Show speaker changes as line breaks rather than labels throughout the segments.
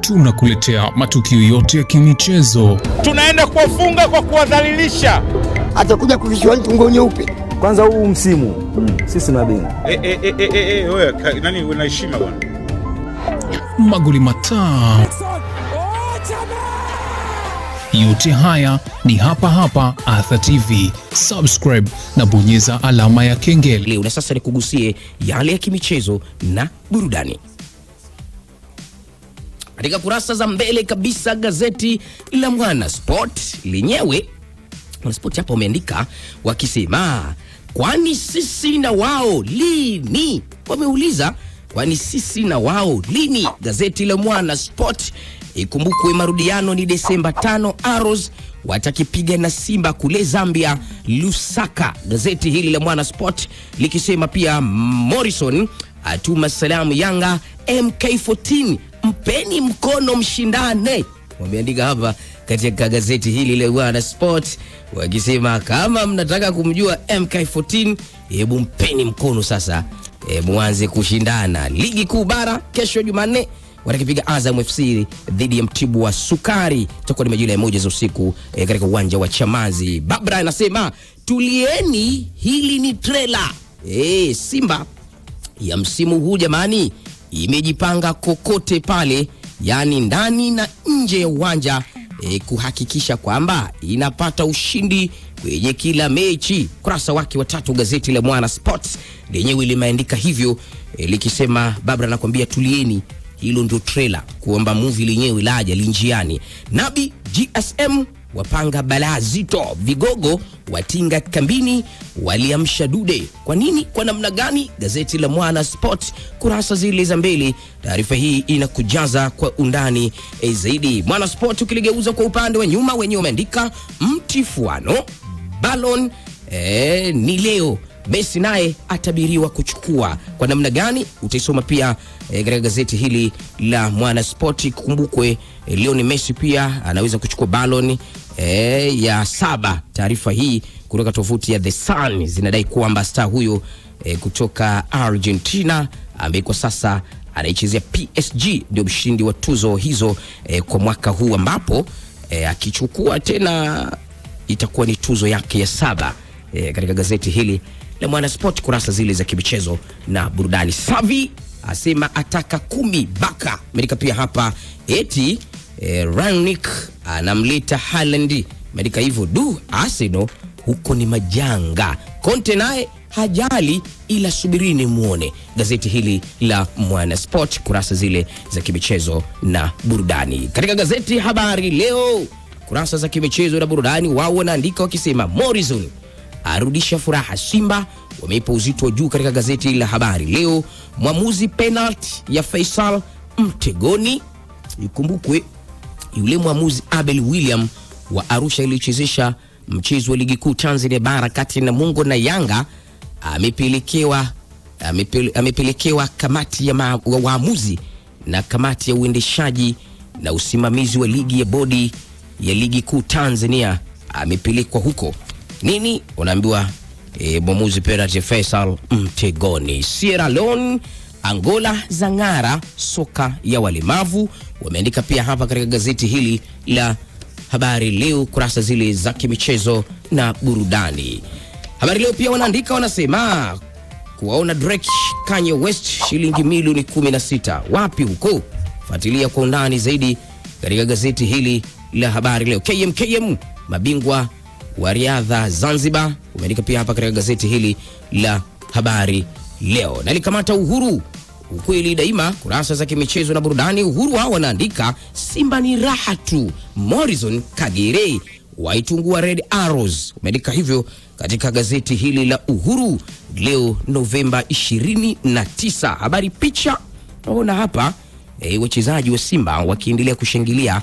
tunakuletea matukio yote ya kimichezo.
Tunaenda kuwafunga kwa kuwadhalilisha.
Atakuja kuvishiwa nguo nyeupe.
Kwanza huu msimu sisi mabingwa.
E, e, e, e, e, ka- nani una heshima bwana?
magoli mataa Yote haya ni hapa hapa Atha TV. Subscribe na bonyeza alama ya kengele.
leo na sasa nikugusie yale ya kimichezo na burudani katika kurasa za mbele kabisa gazeti la mwana sport lenyewe mwanaspoti hapa wameandika wakisema kwani sisi na wao lini wameuliza kwani sisi na wao lini gazeti la mwana sport ikumbukwe marudiano ni desemba tano. aros watakipiga na simba kule zambia lusaka gazeti hili la mwana sport likisema pia morrison atuma salamu yanga mk14 mpeni mkono mshindane wameandika hapa katika gazeti hili la Sport wakisema kama mnataka kumjua MK14 hebu mpeni mkono sasa, e, muanze kushindana. Ligi kuu bara kesho Jumanne watakipiga Azam FC dhidi ya mtibu wa Sukari, itakuwa ni majira ya moja za usiku e, katika uwanja wa Chamazi. Babra anasema tulieni, hili ni trela. E, Simba ya msimu huu jamani, imejipanga kokote pale, yaani ndani na nje ya uwanja e, kuhakikisha kwamba inapata ushindi kwenye kila mechi. Kurasa wake watatu gazeti la Mwana Sports lenyewe limeandika hivyo e, likisema Babra anakwambia tulieni, hilo ndio trailer kuomba muvi lenyewe laja linjiani. Nabi GSM wapanga balaa zito, vigogo watinga kambini, waliamsha dude. Kwa nini? Kwa namna gani? Gazeti la Mwana Sport kurasa zile za mbele, taarifa hii inakujaza kwa undani e, zaidi. Mwana Sport ukiligeuza kwa upande wa nyuma, wenyewe umeandika mtifuano Ballon e, ni leo Messi naye atabiriwa kuchukua kwa namna gani? Utaisoma pia katika e, gazeti hili la Mwana Sport. Kumbukwe e, leo ni Messi pia anaweza kuchukua Ballon eh, ya saba. Taarifa hii kutoka tovuti ya The Sun zinadai kwamba star huyo e, kutoka Argentina ambaye kwa sasa anaichezea PSG ndio mshindi wa tuzo hizo e, kwa mwaka huu ambapo e, akichukua tena itakuwa ni tuzo yake ya saba e, katika gazeti hili la Mwanasport kurasa zile za kimichezo na burudani. Savi asema ataka kumi baka Amerika pia hapa eti e, Rangnick anamleta Haaland imeandika hivyo du Arsenal huko ni majanga. Conte naye hajali ila subirini muone. Gazeti hili la Mwanasport kurasa zile za kimichezo na burudani. Katika gazeti Habari Leo kurasa za kimichezo na burudani, wao wanaandika wakisema Morrison arudisha furaha Simba, wameipa uzito wa juu katika gazeti la Habari Leo. Mwamuzi penalty ya Faisal mtegoni, ikumbukwe yule mwamuzi Abel William wa Arusha iliyochezesha mchezo wa ligi kuu Tanzania bara kati ya Namungo na Yanga amepelekewa amepele, amepelekewa kamati ya ma- wa- waamuzi na kamati ya uendeshaji na usimamizi wa ligi ya bodi ya ligi kuu Tanzania. Amepelekwa huko. Nini, unaambiwa e, mwamuzi penalty Faisal mtegoni. Sierra Leone Angola zang'ara soka ya walemavu, wameandika pia hapa katika gazeti hili la Habari Leo kurasa zile za kimichezo na burudani. Habari Leo pia wanaandika wanasema kuwaona Drake Kanye West shilingi milioni 16 wapi huko? Fuatilia kwa undani zaidi katika gazeti hili la Habari Leo. KMKM mabingwa wa riadha Zanzibar umeandika pia hapa katika gazeti hili la Habari Leo. Nalikamata Uhuru ukweli daima, kurasa za kimichezo na burudani. Uhuru hao wanaandika Simba ni raha tu, Morrison Kagere waitungua Red Arrows. Umeandika hivyo katika gazeti hili la Uhuru leo Novemba 29. Habari picha naona hapa e, wachezaji wa Simba wakiendelea kushangilia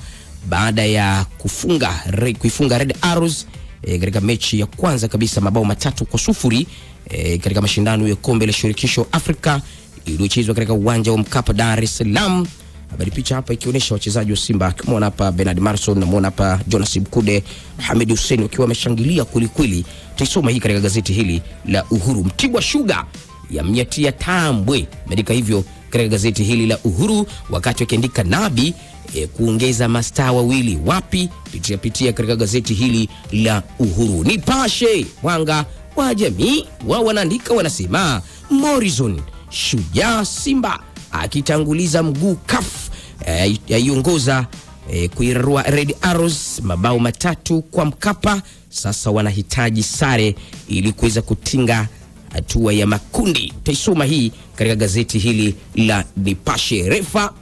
baada ya kufunga re, kuifunga Red Arrows e, katika mechi ya kwanza kabisa mabao matatu kwa sufuri e, katika mashindano ya kombe la shirikisho Afrika iliyochezwa katika uwanja wa Mkapa Dar es Salaam. Habari picha hapa ikionyesha wachezaji wa Simba, akimwona hapa Bernard Marson, namwona hapa Jonas Mkude, Hamed Hussein wakiwa wameshangilia kwelikweli. Tuisoma hii katika gazeti hili la Uhuru. Mtibwa Sugar yamnyatia Tambwe, imeandika hivyo katika gazeti hili la Uhuru, wakati wakiandika Nabi e, kuongeza mastaa wawili wapi? Pitia pitia katika gazeti hili la Uhuru. Nipashe mwanga wa jamii wao wanaandika wanasema, Morrison shujaa Simba akitanguliza mguu kaf e, yaiongoza e, kuirarua Red Arrows mabao matatu kwa Mkapa. Sasa wanahitaji sare ili kuweza kutinga hatua ya makundi. Taisoma hii katika gazeti hili la Nipashe. Refa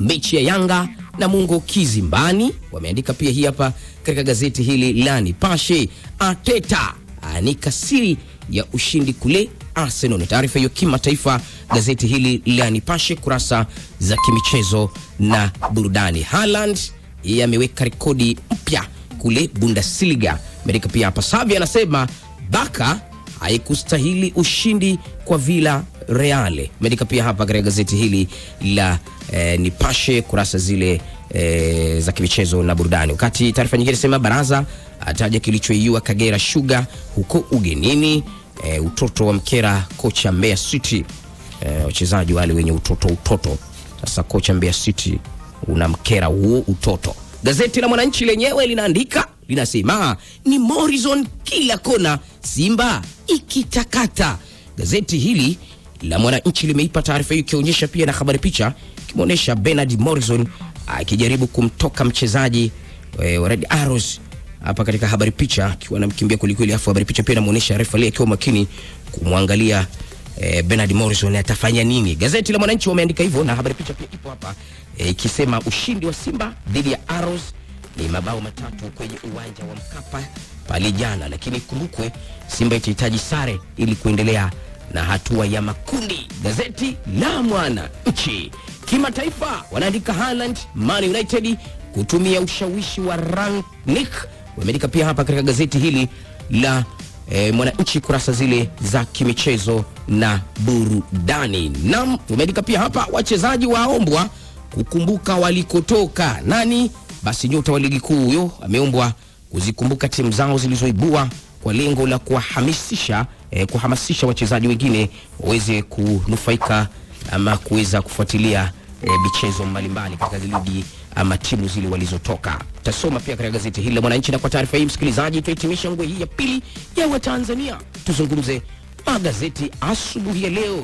mechi ya Yanga na Mungo Kizimbani wameandika pia hii hapa katika gazeti hili la Nipashe. Ateta anika siri ya ushindi kule Arsenal. Ni taarifa hiyo kimataifa, gazeti hili la Nipashe, kurasa za kimichezo na burudani. Haaland yeye ameweka rekodi mpya kule Bundesliga. Amerika pia hapa. Savi anasema Baka haikustahili ushindi kwa Villa Reale. Amerika pia hapa katika gazeti hili la eh, Nipashe kurasa zile eh, za kimichezo na burudani. Wakati taarifa nyingine inasema baraza ataja kilichoiua Kagera Sugar huko ugenini. Eh, utoto wa mkera kocha Mbeya City. e, wachezaji wale wenye utoto utoto. Sasa kocha Mbeya City una mkera huo utoto. Gazeti la Mwananchi lenyewe linaandika linasema ni Morrison kila kona, Simba ikitakata. Gazeti hili la Mwananchi limeipa taarifa hiyo ikionyesha pia na habari picha ikimwonyesha Bernard Morrison akijaribu kumtoka mchezaji eh, wa Red Arrows hapa katika habari picha akiwa anamkimbia kwelikweli, afu habari picha pia inamuonyesha refa akiwa makini kumwangalia eh, Bernard Morrison atafanya nini. Gazeti la Mwananchi wameandika hivyo na habari picha pia ipo hapa ikisema, eh, ushindi wa Simba dhidi ya Arrows ni mabao matatu kwenye uwanja wa Mkapa pale jana, lakini kumbukwe Simba itahitaji sare ili kuendelea na hatua ya makundi. Gazeti la Mwananchi kimataifa wanaandika Haaland, Man United kutumia ushawishi wa Rangnick. Wameandika pia hapa katika gazeti hili la e, Mwananchi kurasa zile za kimichezo na burudani. Nam tumeandika pia hapa wachezaji waombwa kukumbuka walikotoka. Nani? Basi nyota wa ligi kuu huyo ameombwa kuzikumbuka timu zao zilizoibua kwa lengo la kuwahamasisha eh, kuhamasisha wachezaji wengine waweze kunufaika ama kuweza kufuatilia eh, michezo mbalimbali katika ligi ama timu zile walizotoka. Tasoma pia katika gazeti hili la Mwananchi. Na kwa taarifa hii, msikilizaji, tuhitimisha ngwe hii ya pili ya Watanzania, tuzungumze magazeti asubuhi ya leo.